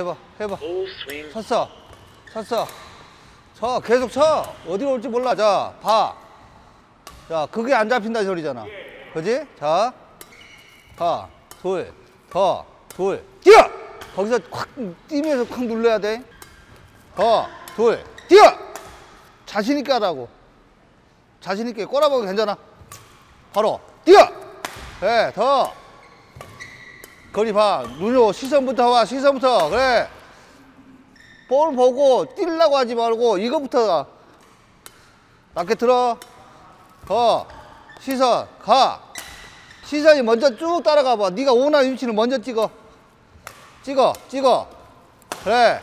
해봐 해봐. 쳤어 쳤어. 쳐 계속 쳐 어디로 올지 몰라. 자봐자 그게 안 잡힌다 소리잖아. 그지? 자가둘더둘 뛰어! 거기서 콱 뛰면서 콱 눌러야 돼더둘 뛰어! 자신 있게 하라고. 자신 있게 꼬라보면 괜찮아. 바로 뛰어! 네더 거리 봐. 눈으로 시선부터 와 시선부터. 그래. 볼 보고 뛰려고 하지 말고 이거부터 낮게 들어. 더. 시선. 가. 시선이 먼저 쭉 따라가 봐. 네가 원하는 위치를 먼저 찍어. 찍어 찍어. 그래.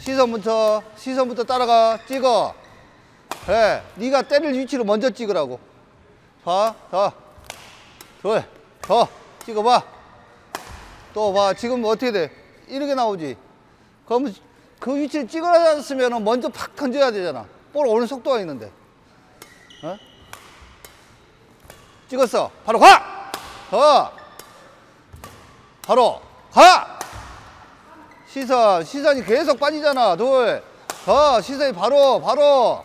시선부터 시선부터 따라가. 찍어. 그래. 네가 때릴 위치를 먼저 찍으라고. 봐 더 둘 더. 찍어 봐 또 봐 지금 어떻게 돼 이렇게 나오지 그럼 그 위치를 찍어놨으면 먼저 팍 던져야 되잖아. 볼 오는 속도가 있는데. 어? 찍었어. 바로 가! 더! 바로 가! 시선, 시선이 계속 빠지잖아. 둘. 더, 시선이 바로, 바로.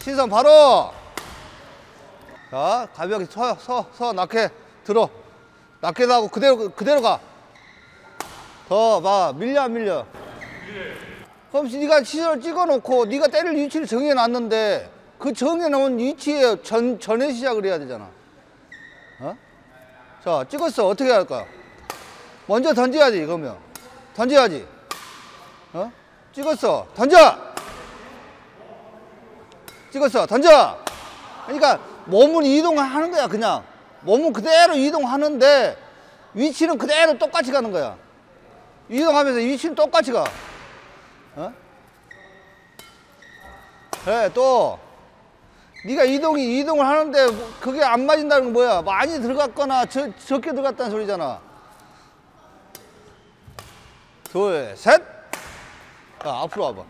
시선 바로. 자, 가볍게 서, 서, 서, 낮게 들어. 낮게 나고 그대로, 그대로 가. 더, 봐. 밀려, 안 밀려? 그럼 네가 시선을 찍어놓고 네가 때릴 위치를 정해놨는데 그 정해놓은 위치에 전, 전에 시작을 해야 되잖아. 어? 자, 찍었어. 어떻게 할까? 먼저 던져야지, 그러면. 던져야지. 어? 찍었어. 던져! 찍었어. 던져! 그러니까 몸은 이동하는 거야, 그냥. 몸은 그대로 이동하는데 위치는 그대로 똑같이 가는 거야. 이동하면서 위치는 똑같이 가. 어? 그래 또 네가 이동이 이동을 하는데 뭐 그게 안 맞는다는 건 뭐야? 많이 들어갔거나 저, 적게 들어갔다는 소리잖아. 둘, 셋. 자, 앞으로 와봐.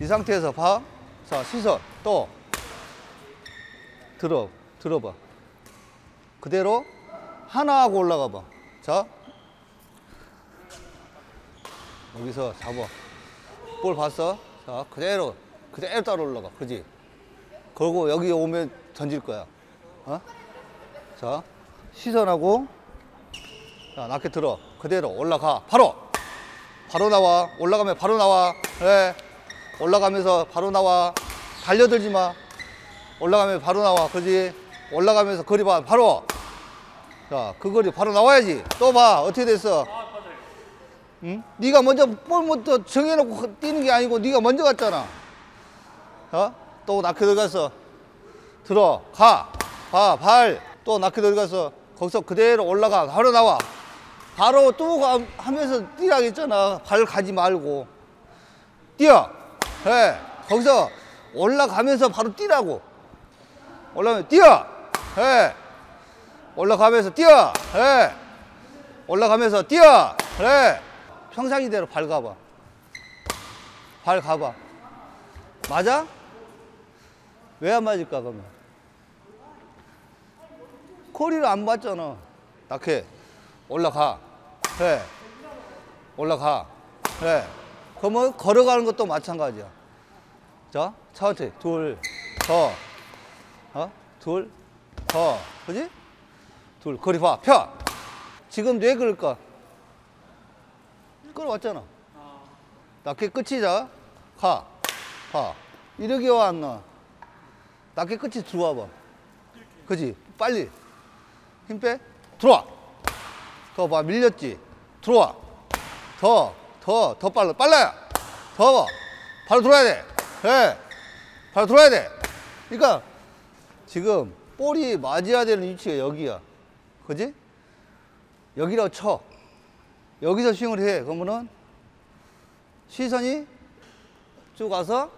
이 상태에서 봐. 자, 시선 또 들어 들어봐. 그대로 하나 하고 올라가 봐. 자, 여기서 잡아. 볼 봤어? 자, 그대로, 그대로 따라 올라가. 그지? 그리고 여기 오면 던질 거야. 어? 자, 시선하고, 자, 낮게 들어. 그대로 올라가. 바로! 바로 나와. 올라가면 바로 나와. 그래. 올라가면서 바로 나와. 달려들지 마. 올라가면 바로 나와. 그지? 올라가면서 거리 봐. 바로! 자, 그 거리 바로 나와야지. 또 봐. 어떻게 됐어? 응? 네가 먼저 볼부터 정해놓고 뛰는 게 아니고 네가 먼저 갔잖아. 어? 또 낙해 들어가서 들어 가. 봐, 발. 또 낙해 들어가서 거기서 그대로 올라가. 바로 나와. 바로 또 가- 하면서 뛰라고 했잖아. 발 가지 말고. 뛰어. 그래. 거기서 올라가면서 바로 뛰라고. 올라가면 뛰어. 그래. 올라가면서 뛰어. 그래. 올라가면서 뛰어. 그래. 평상시대로 발 가봐. 발 가봐. 맞아? 왜 안 맞을까, 그러면? 코리를 안 봤잖아. 낙해. 올라가. 그래. 올라가. 그래. 그러면 걸어가는 것도 마찬가지야. 자, 차한테 둘, 더. 어? 둘, 더. 그지? 둘, 거리 봐. 펴. 지금 왜 그럴까? 끌어왔잖아. 낙해 끝이자. 가. 가. 이렇게 와, 안 나. 낙해 끝이 들어와 봐. 그지? 빨리. 힘 빼. 들어와. 더 봐. 밀렸지? 들어와. 더, 더, 더 빨라. 빨라야. 더. 바로 들어와야 돼. 그래. 바로 들어와야 돼. 그러니까 지금 볼이 맞아야 되는 위치가 여기야. 그지? 여기라고 쳐. 여기서 스윙을 해. 그러면은 시선이 쭉 가서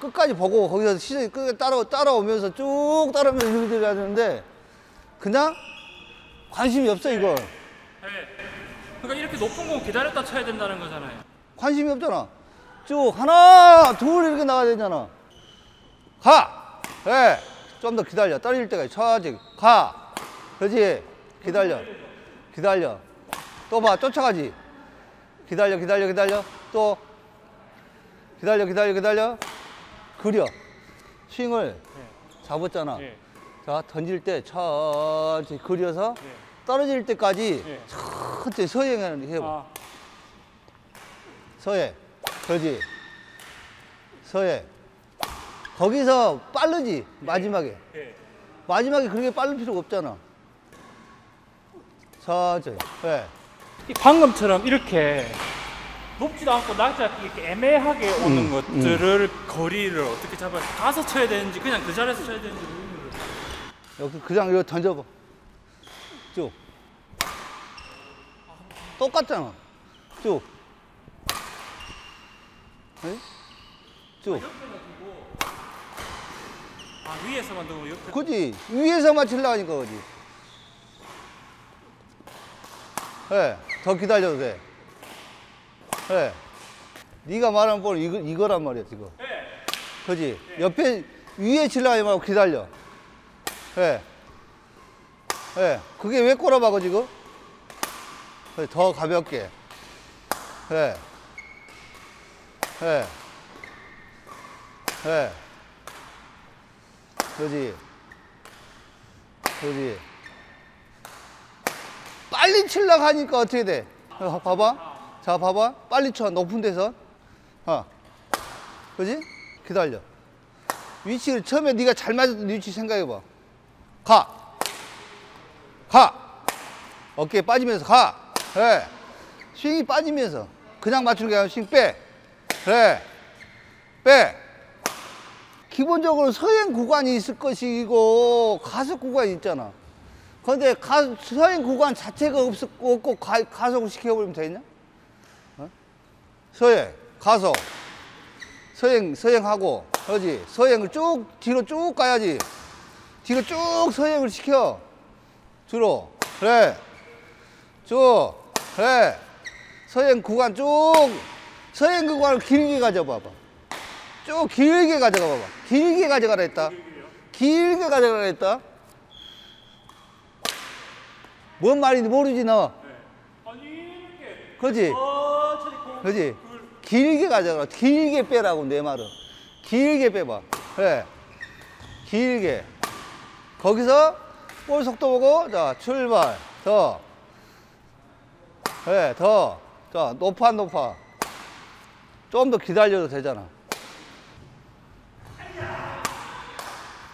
끝까지 보고 거기서 시선이 끝에 따라, 따라오면서 쭉 따라오면서 이렇게 들어가야 되는데 그냥 관심이 없어, 이거. 네. 그러니까 이렇게 높은 공 기다렸다 쳐야 된다는 거잖아요. 관심이 없잖아. 쭉 하나, 둘 이렇게 나가야 되잖아. 가! 그래. 좀 더 기다려. 떨어질 때까지 쳐야지. 가! 그렇지. 기다려. 기다려. 또 봐. 쫓아가지. 기다려, 기다려, 기다려. 또. 기다려, 기다려, 기다려. 그려. 스윙을 잡았잖아. 예. 자, 던질 때 천천히 그려서 예. 떨어질 때까지 예. 천천히 서행을 해봐. 아, 서해. 그렇지. 서해. 거기서 빠르지, 마지막에. 예. 마지막에 그렇게 빠를 필요가 없잖아. 천천히. 네. 이 방금처럼 이렇게 높지도 않고 낮지 않고 이렇게 애매하게 오는 음, 것들을 거리를 어떻게 잡아야 가서 쳐야 되는지 그냥 그 자리에서 쳐야 되는지 모르는. 여기 그냥 이거 던져봐. 쭉. 똑같잖아. 쭉. 네? 쭉. 아 위에서만 두고 옆에 그지 위에서 맞추려고 하니까 그지 예, 더 기다려도 돼 예. 네가 말한 볼 이거, 이거란 말이야 지금 그지 옆에 위에 하지 말고 기다려 예. 예. 그게 왜 꼬라박어 지금 그래, 더 가볍게 예. 예. 예. 그지 그지 빨리 치려고 하니까 어떻게 돼? 어, 봐봐. 자, 봐봐. 빨리 쳐. 높은 데서. 어. 그지? 기다려. 위치를 처음에 네가 잘 맞았던 위치 생각해봐. 가. 가. 어깨 빠지면서 가. 그래. 스윙이 빠지면서. 그냥 맞추는 게 아니라 스윙 빼. 그래. 빼. 기본적으로 서행 구간이 있을 것이고 가속 구간이 있잖아. 그런데 가, 서행 구간 자체가 없, 없고 가, 가속을 시켜버리면 되냐? 어? 서행, 가속, 서행, 서행하고, 그지? 서행을 쭉, 뒤로 쭉 가야지. 뒤로 쭉 서행을 시켜. 뒤로. 그래. 쭉. 그래. 서행 구간 쭉. 서행 구간을 길게 가져봐봐. 쭉 길게 가져가 봐봐. 길게 가져가라 했다. 길게 가져가라 했다. 뭔 말인지 모르지 너. 이렇게 그지? 공 그지? 길게 가져가라. 길게 빼라고 내 말은. 길게 빼봐. 그래. 길게. 거기서 볼 속도 보고 자 출발. 더. 그래 더. 자 높아 높아. 좀 더 기다려도 되잖아.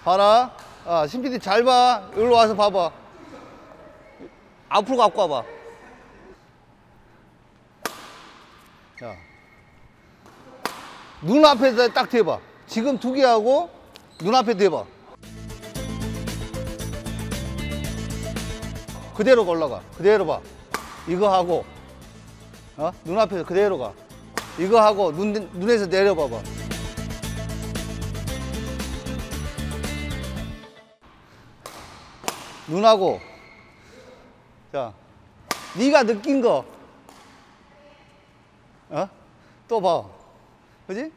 봐라. 아, 신PD 잘 봐. 여기로 와서 봐봐. 앞으로 갖고 와봐. 자. 눈앞에서 딱 대봐. 지금 두 개 하고 눈앞에 대봐. 그대로 올라가. 그대로 봐. 이거 하고, 어? 눈앞에서 그대로 가. 이거 하고 눈, 눈에서 내려봐봐. 눈하고 자 네가 느낀 거 어? 또 봐. 그지?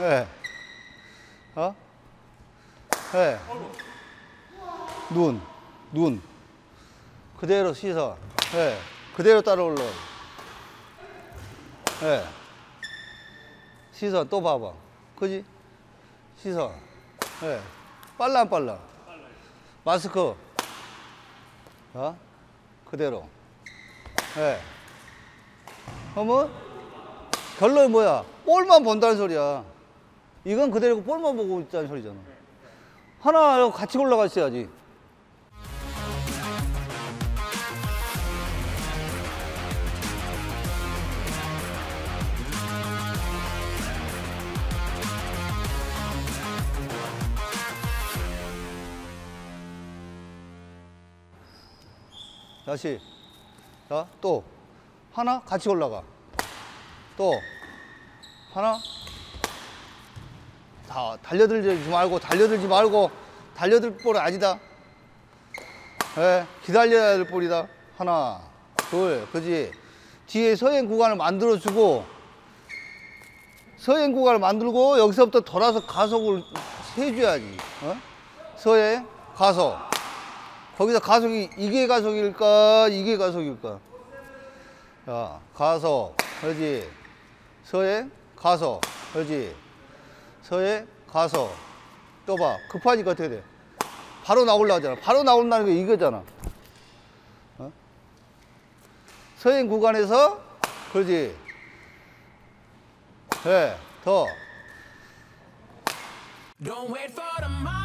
예. 어? 예. 눈, 눈. 그대로 시선. 예. 그대로 따라 올라. 예. 시선 또 봐봐. 그지? 시선. 예. 빨라 안 빨라? 마스크. 어? 그대로. 예. 그러면 결론이 뭐야? 볼만 본다는 소리야. 이건 그대로 볼만 보고 있다는 소리잖아. 하나 같이 올라가 있어야지. 다시. 자, 또. 하나 같이 올라가. 또. 하나. 다 달려들지 말고, 달려들지 말고, 달려들 볼이 아니다. 예, 기다려야 될 볼이다. 하나, 둘, 그지? 뒤에 서행 구간을 만들어주고, 서행 구간을 만들고, 여기서부터 돌아서 가속을 세줘야지. 어? 서행, 가속. 거기서 가속이 이게 가속일까 이게 가속일까 자, 가서, 그렇지. 서해, 가서, 그렇지. 서해, 가서. 또 봐. 급하니까 어떻게 돼? 바로 나오려 하잖아. 바로 나온다는 게 이거잖아. 어? 서행 구간에서, 그렇지. 해, 더. Don't wait for tomorrow.